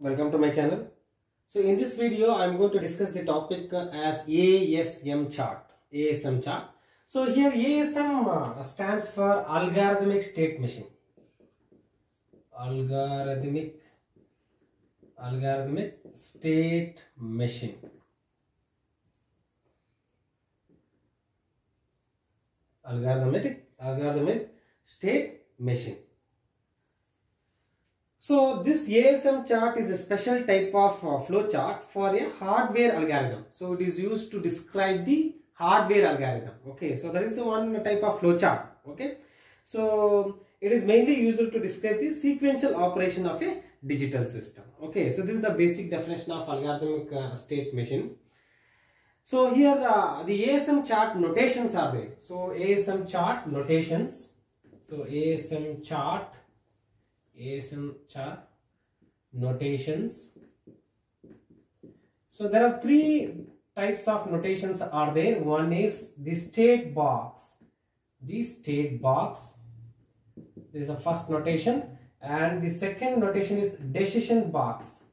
welcome to my channel. So in this video I am going to discuss the topic as ASM chart. ASM chart. So here ASM uh, stands for algorithmic state machine. Algorithmic algorithmic state machine. Algorithmic algorithmic state machine. So this ASM chart is a special type of uh, flow chart for a hardware algorithm. So it is used to describe the hardware algorithm. Okay, so that is one type of flow chart. Okay, so it is mainly used to describe the sequential operation of a digital system. Okay, so this is the basic definition of algorithmic uh, state machine. So here uh, the ASM chart notations are there. So ASM chart notations. So ASM chart ASM chart notations. So there are three types of notations are there. One is the state box. The state box. This is the first notation. And the second notation is decision box.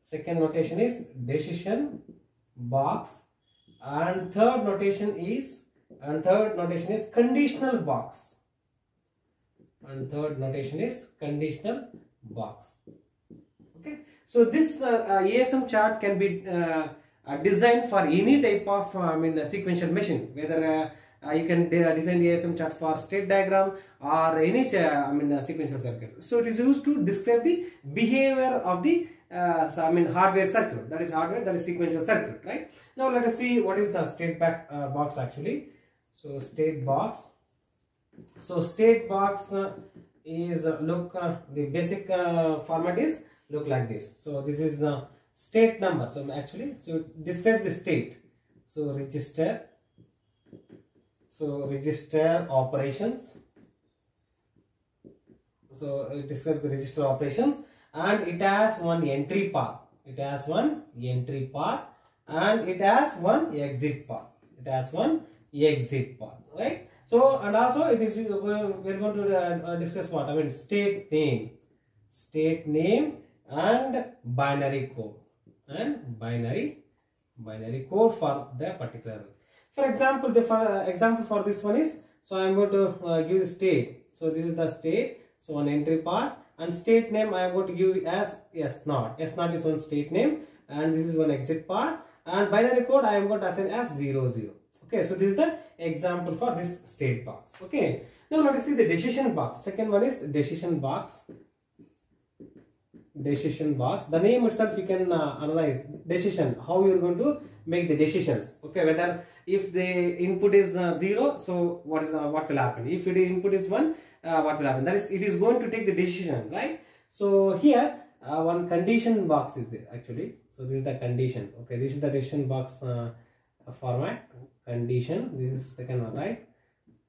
Second notation is decision box. And third notation is and third notation is conditional box and third notation is conditional box. Okay. So this uh, uh, asm chart can be uh, uh, designed for any type of uh, i mean sequential machine whether uh, you can de design the asm chart for state diagram or any i mean sequential circuit. So it is used to describe the behavior of the so, i mean hardware circuit. That is hardware that is sequential circuit right? Now let us see what is the state box, box actually. So state box so state box uh, is uh, look uh, the basic format is look like this. So this is state number. So actually so it describes the state. So register. So register operations. So it describes the register operations. And it has one entry path. It has one entry path. And it has one exit path. It has one exit path right so and also it is we're going to uh, discuss what I mean state name, state name and binary code and binary binary code for the particular. For example, the for, uh, example for this one is so I am going to uh, give the state. So this is the state. So on entry part and state name I am going to give as S naught. S naught is one state name and this is one exit part and binary code I am going to assign as 00. Okay, so this is the example for this state box. Okay, now let us see the decision box. Second one is decision box. Decision box. The name itself you can uh, analyze decision. How you are going to make the decisions. Okay, whether if the input is uh, zero, so what is uh, what will happen? If the input is one, uh, what will happen? That is, it is going to take the decision, right? So here uh, one condition box is there actually. So this is the condition. Okay, this is the decision box uh, format condition. This is second one right?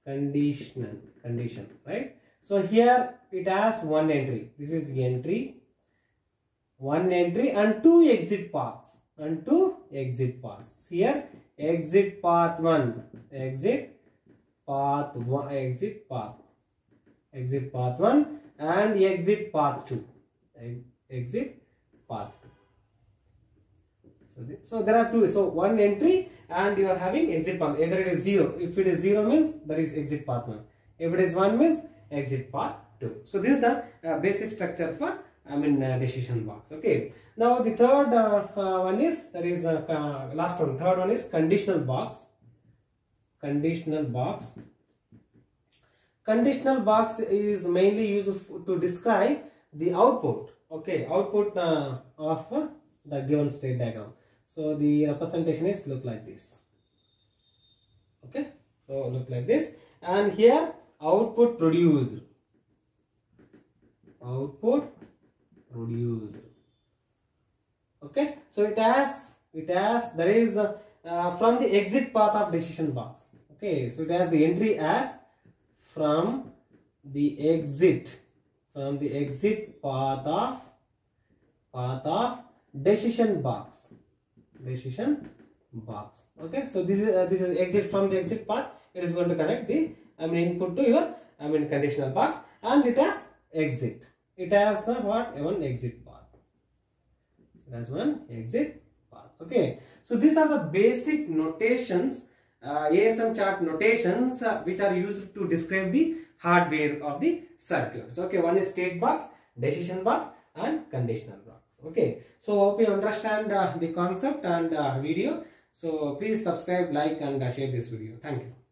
Conditional condition right? So here it has one entry. This is the entry. One entry and two exit paths and two exit paths. Here exit path one exit path one exit path exit path one and exit path two exit path two so, there are two. So one entry and you are having exit path. Either it is 0 if it is 0 means that is exit path 1 if it is 1 means exit path 2 so this is the uh, basic structure for I mean uh, decision box. Okay. Now the third uh, uh one is that is uh, uh, last one. Third one is conditional box. Conditional box. Conditional box is mainly used to describe the output. Okay. Output of the given state diagram so the representation is look like this. Okay. So look like this. And here output produced. Output produced. Okay. So it has, it has, there is uh, from the exit path of decision box. Okay. So it has the entry as from the exit, from the exit path of, path of decision box decision box. Okay so this is uh, this is exit from the exit path it is going to connect the i mean input to your i mean conditional box and it has exit. It has uh, what? One exit path press 1 exit pass okay so these are the basic notations uh, asm chart notations uh, which are used to describe the hardware of the circuits. Okay one is state box decision box and conditional box okay so hope you understand uh, the concept and uh, video. So please subscribe like and uh, share this video. Thank you